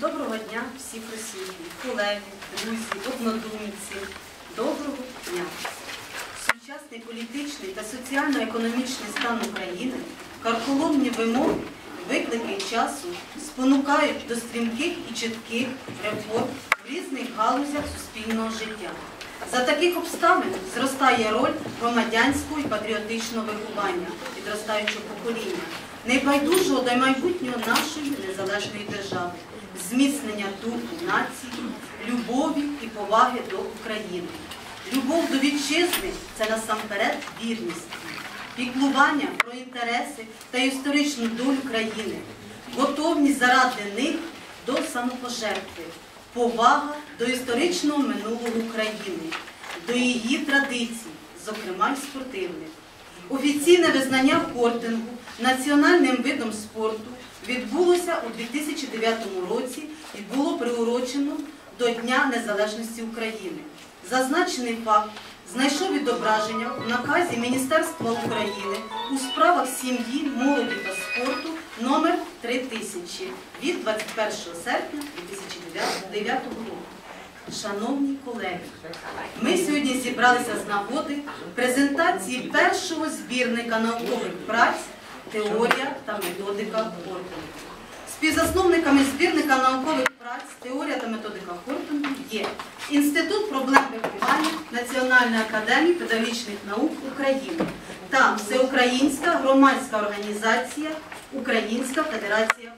Доброго дня всі присутні, колеги, друзі, однодумці. Доброго дня. Сучасний політичний та соціально-економічний стан України, карколомні вимоги, виклики часу спонукають до стрімких і чітких реформ в різних галузях суспільного життя. За таких обставин зростає роль громадянського і патріотичного виховання підростаючого покоління, небайдужого до майбутнього нашої незалежної держави, зміцнення духу нації, любові і поваги до України. Любов до вітчизни це насамперед вірність, піклування про інтереси та історичну долю країни, готовність заради них до самопожертви, повага до історичного минулого України, до її традицій, зокрема й спортивних. Офіційне визнання хортингу національним видом спорту відбулося у 2009 році і було приурочено до Дня Незалежності України. Зазначений факт знайшов відображення в наказі Міністерства України у справах сім'ї, молоді та спорту 3000 від 21 серпня 2009 року. Шановні колеги, ми сьогодні зібралися з нагоди презентації першого збірника наукових праць Теорія та методика Хортингу. Співзасновниками збірника наукових праць Теорія та методика Хортингу є Інститут проблем виховання Національної академії педагогічних наук України та Всеукраїнська громадська організація Українська Федерація